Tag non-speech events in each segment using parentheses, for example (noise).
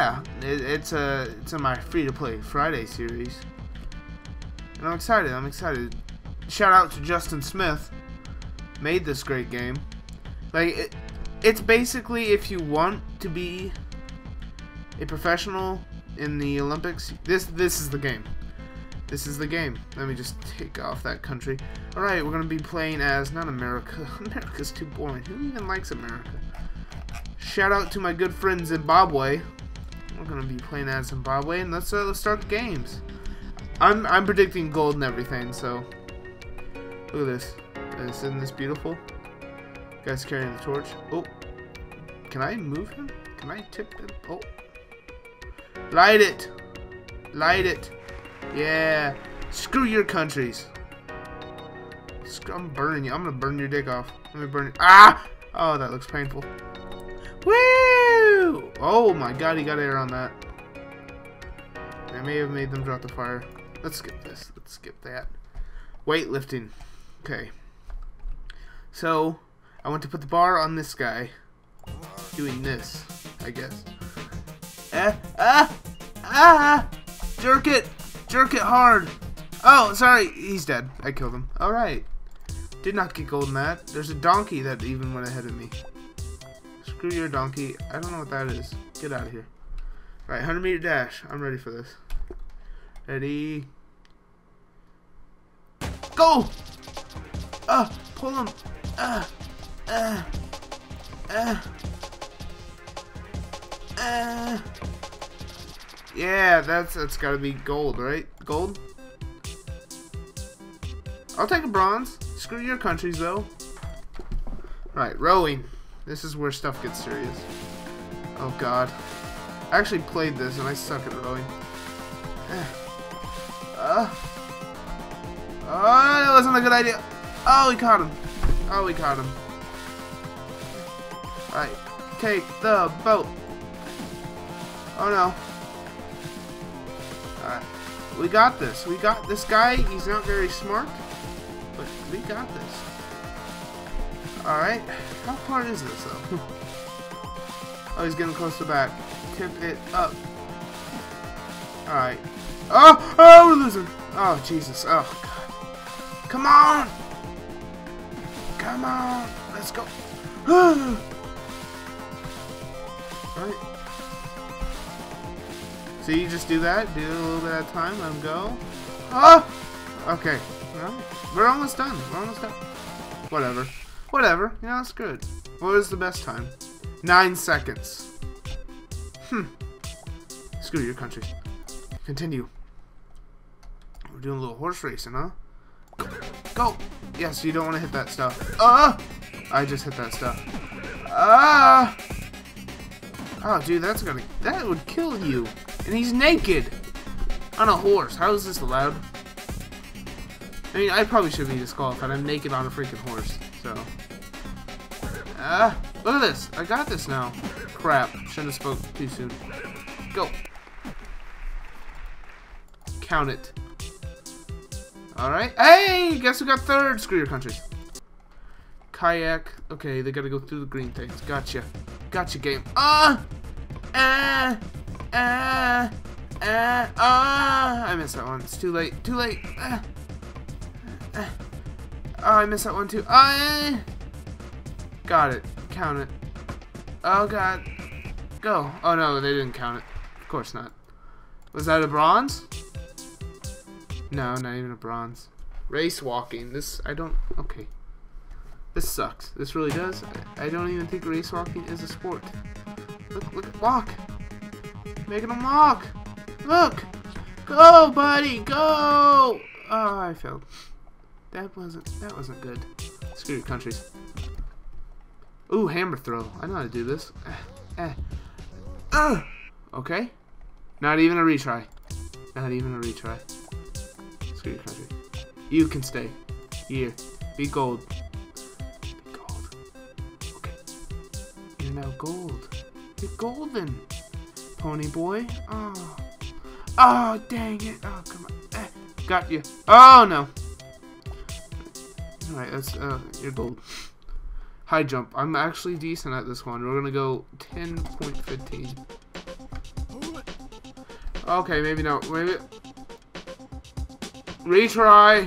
Yeah, it, it's a it's in my free to play Friday series, and I'm excited. I'm excited. Shout out to Justin Smith, made this great game. Like it, it's basically if you want to be a professional in the Olympics, this this is the game. This is the game. Let me just take off that country. Alright, we're going to be playing as, not America. (laughs) America's too boring. Who even likes America? Shout out to my good friend Zimbabwe. We're to be playing as Zimbabwe, and let's, uh, let's start the games. I'm, I'm predicting gold and everything, so... Look at this. Isn't this beautiful? Guy's carrying the torch. Oh. Can I move him? Can I tip him? Oh. Light it! Light it! Yeah. Screw your countries. I'm burning you. I'm gonna burn your dick off. Let me burn it. Ah! Oh, that looks painful. Oh my god, he got air on that. I may have made them drop the fire. Let's skip this. Let's skip that. Weightlifting. Okay. So, I want to put the bar on this guy. Doing this, I guess. Eh, ah! Ah! Jerk it! Jerk it hard. Oh, sorry. He's dead. I killed him. Alright. Did not get gold in that. There's a donkey that even went ahead of me. Screw your donkey. I don't know what that is. Get out of here. Alright, 100 meter dash. I'm ready for this. Ready. Go! Uh, pull him. Uh, uh, uh, uh. Yeah, that's that's got to be gold, right? Gold. I'll take a bronze. Screw your countries, though. Right, rowing. This is where stuff gets serious. Oh God. I actually played this and I suck at rowing. (sighs) Uh, oh, that wasn't a good idea. Oh, we caught him. Oh, we caught him. Alright, take the boat. Oh no. Alright. We got this. We got this guy. He's not very smart, but we got this. Alright. How hard is this, though? (laughs) oh, he's getting close to back. Tip it up. Alright. Oh! Oh, we're losing. Oh, Jesus. Oh, God. Come on! Come on! Let's go. (sighs) Alright. So you just do that, do a little bit at a time, let him go. Oh! Okay. Well, we're almost done. We're almost done. Whatever. Whatever. You know, it's good. What was the best time? Nine seconds. Hmm. Screw your country. Continue. We're doing a little horse racing, huh? Go! Go! Yes, you don't want to hit that stuff. Ah! I just hit that stuff. Ah! Oh, dude, that's gonna... That would kill you. And he's naked! On a horse. How is this allowed? I mean, I probably should be disqualified. I'm naked on a freaking horse, so... Ah! Look at this! I got this now. Crap. Shouldn't have spoke too soon. Go! Count it. Alright. Hey! Guess who got third? Screw your countries. Kayak. Okay, they gotta go through the green things. Gotcha. Gotcha, game. Ah! Ah! Ah! Ah! Ah! I missed that one. It's too late. Too late. Ah! Ah! Oh, I missed that one too. Ah! Got it. Count it. Oh, God. Go. Oh, no, they didn't count it. Of course not. Was that a bronze? No, not even a bronze. Race walking. This, I don't, okay. This sucks. This really does. I, don't even think race walking is a sport. Look, look, walk. Making them walk. Look. Go, buddy, go. Oh, I failed. That wasn't, that wasn't good. Screw countries. Ooh, hammer throw. I know how to do this. Eh, eh. Okay. Not even a retry. Not even a retry. Screw your country. You can stay. Here. Be gold. Be gold. Okay. You're now gold. You're golden. Pony boy. Oh. Oh, dang it. Oh, come on. Eh, got you. Oh, no. Alright, that's, uh, you're gold. High jump. I'm actually decent at this one. We're gonna go 10.15. Okay, maybe no. Maybe. Retry.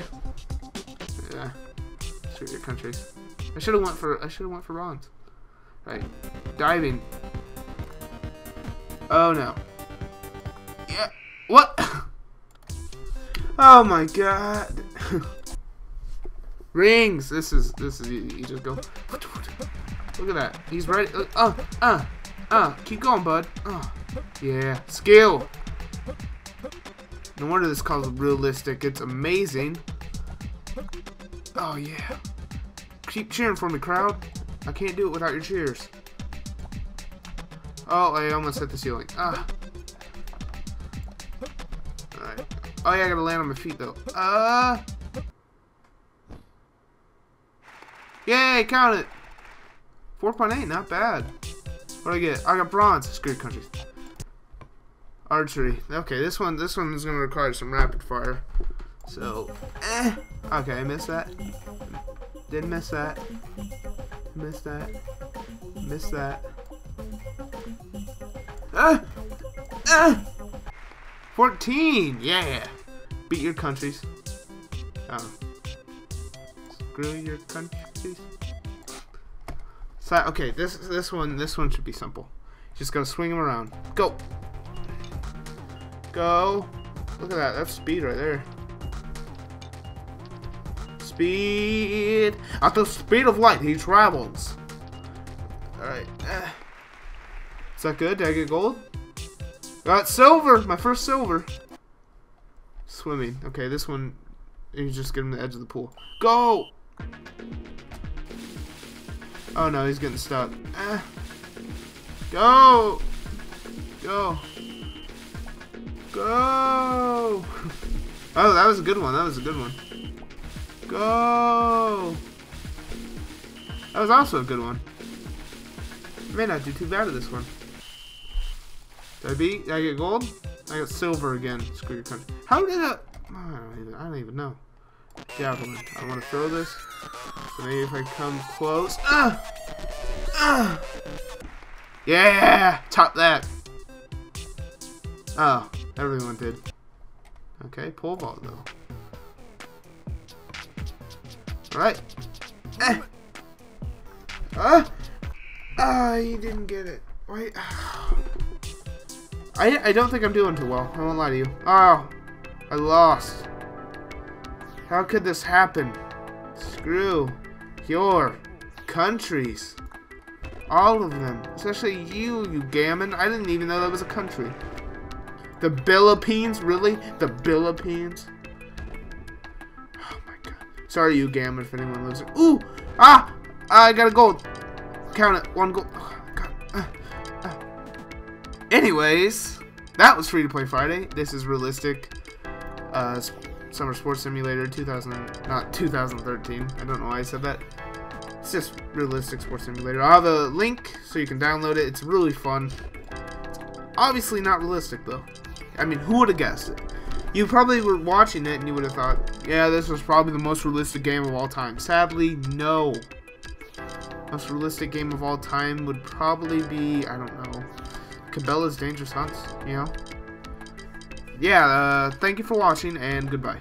Yeah. Screw your countries. I should have went for. I should have went for bronze. Right. Diving. Oh no. Yeah. What? (laughs) oh my god. (laughs) Rings. This is. This is. You, you just go. Look at that. He's ready. Uh. Uh. Uh. Keep going, bud. Uh. Yeah. Skill. No wonder this calls realistic. It's amazing. Oh, yeah. Keep cheering for me, crowd. I can't do it without your cheers. Oh, I almost hit the ceiling. Ah. Alright. Oh, yeah, I gotta land on my feet, though. Uh. Yay, count it. 4.8, not bad. What do I get? I got bronze. Screw country. Archery. Okay, this one this one is gonna require some rapid fire. So eh. Okay, I missed that. Didn't miss that. Missed that. Missed that. Ah! Ah! 14! Yeah! Beat your countries. Oh. Screw your So, okay, this this one this one should be simple. Just gotta swing him around. Go! Go. Look at that. That's speed right there. Speed. At the speed of light, he travels. Alright. Uh, is that good? Did I get gold? Got silver. My first silver. Swimming. Okay, this one, you just get him the edge of the pool. Go! Oh no, he's getting stuck. Uh, go! Go! Go! Oh, that was a good one. That was a good one. Go! That was also a good one. I may not do too bad at this one. Did I beat? Did I get gold? I got silver again. Screw your country. How did I... I don't even, I don't even know. Javelin. I want to throw this. So maybe if I come close... Ah! Ah! Yeah! Top that! Oh. Everyone did. Okay, pole vault though. Alright. Eh. Ah! Ah, you didn't get it. Wait. (sighs) I, I don't think I'm doing too well. I won't lie to you. Oh, I lost. How could this happen? Screw your countries. All of them. Especially you, you gammon. I didn't even know that was a country. The Philippines? Really? The Philippines? Oh my god. Sorry, you gammon, if anyone lives. Ooh! Ah! I got a gold. Count it. One gold. Oh, god. Uh, uh. Anyways, that was Free to Play Friday. This is realistic. Uh, Summer Sports Simulator 2000, not 2013. I don't know why I said that. It's just realistic sports simulator. I'll have a link so you can download it. It's really fun. Obviously not realistic though. I mean, who would have guessed it? You probably were watching it and you would have thought, yeah, this was probably the most realistic game of all time. Sadly, no. Most realistic game of all time would probably be, I don't know, Cabela's Dangerous Hunts, you know? yeah, uh, thank you for watching, and goodbye.